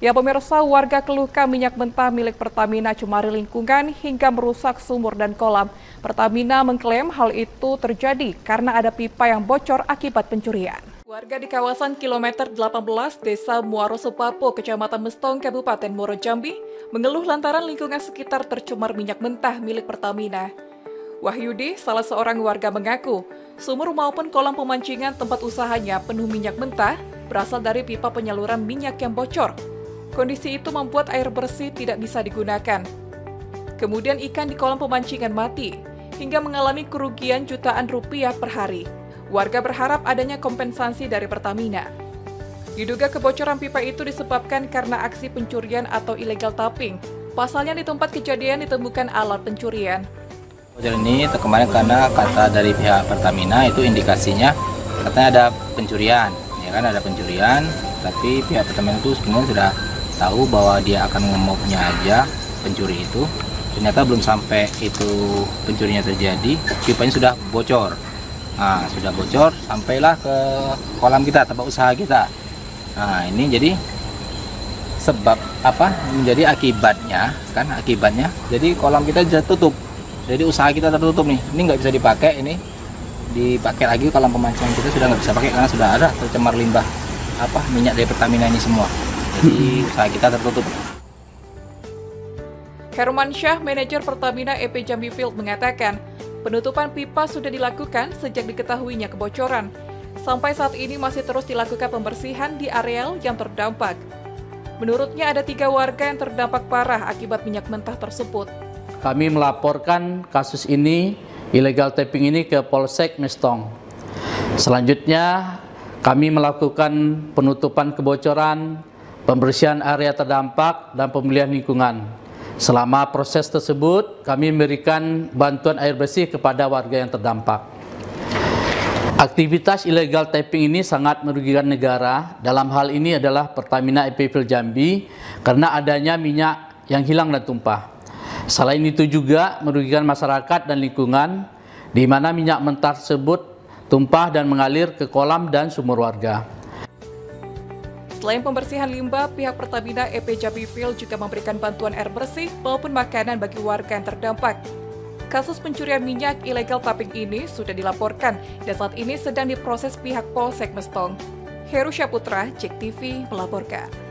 Ya pemirsa, warga keluhkan minyak mentah milik Pertamina cemari lingkungan hingga merusak sumur dan kolam. Pertamina mengklaim hal itu terjadi karena ada pipa yang bocor akibat pencurian. Warga di kawasan kilometer 18 Desa Muaro Sepapo, Kecamatan Mestong, Kabupaten Muaro Jambi, mengeluh lantaran lingkungan sekitar tercemar minyak mentah milik Pertamina. Wahyudi, salah seorang warga mengaku, sumur maupun kolam pemancingan tempat usahanya penuh minyak mentah berasal dari pipa penyaluran minyak yang bocor Kondisi itu membuat air bersih tidak bisa digunakan. Kemudian ikan di kolam pemancingan mati, hingga mengalami kerugian jutaan rupiah per hari. Warga berharap adanya kompensasi dari Pertamina. Diduga kebocoran pipa itu disebabkan karena aksi pencurian atau illegal tapping. Pasalnya di tempat kejadian ditemukan alat pencurian. Bocor ini kemarin karena kata dari pihak Pertamina itu indikasinya katanya ada pencurian, ya kan ada pencurian, tapi pihak Pertamina itu sebenarnya sudah tahu bahwa dia akan ngemopnya aja pencuri itu. Ternyata belum sampai itu pencurinya terjadi pipanya sudah bocor. Nah sudah bocor sampailah ke kolam kita tempat usaha kita. Nah ini jadi sebab apa? Menjadi akibatnya kan? Akibatnya. Jadi kolam kita sudah tutup. Jadi usaha kita tertutup nih. Ini nggak bisa dipakai ini dipakai lagi kolam pemancingan kita sudah nggak bisa pakai karena sudah ada tercemar limbah apa minyak dari Pertamina ini semua jadi usaha kita tertutup. Herman Syah, manajer Pertamina EP Jambi Field mengatakan, penutupan pipa sudah dilakukan sejak diketahuinya kebocoran. Sampai saat ini masih terus dilakukan pembersihan di areal yang terdampak. Menurutnya ada tiga warga yang terdampak parah akibat minyak mentah tersebut. Kami melaporkan kasus ini, illegal tapping ini ke Polsek Mestong. Selanjutnya, kami melakukan penutupan kebocoran, pembersihan area terdampak, dan pemilihan lingkungan. Selama proses tersebut, kami memberikan bantuan air bersih kepada warga yang terdampak. Aktivitas ilegal tapping ini sangat merugikan negara. Dalam hal ini adalah Pertamina EPFIL Jambi karena adanya minyak yang hilang dan tumpah. Selain itu juga merugikan masyarakat dan lingkungan di mana minyak mentah tersebut tumpah dan mengalir ke kolam dan sumur warga. Selain pembersihan limbah, pihak Pertamina EP Jambi Field juga memberikan bantuan air bersih maupun makanan bagi warga yang terdampak. Kasus pencurian minyak ilegal tapping ini sudah dilaporkan dan saat ini sedang diproses pihak Polsek Mestong. Heru Syaputra, Cek TV, melaporkan.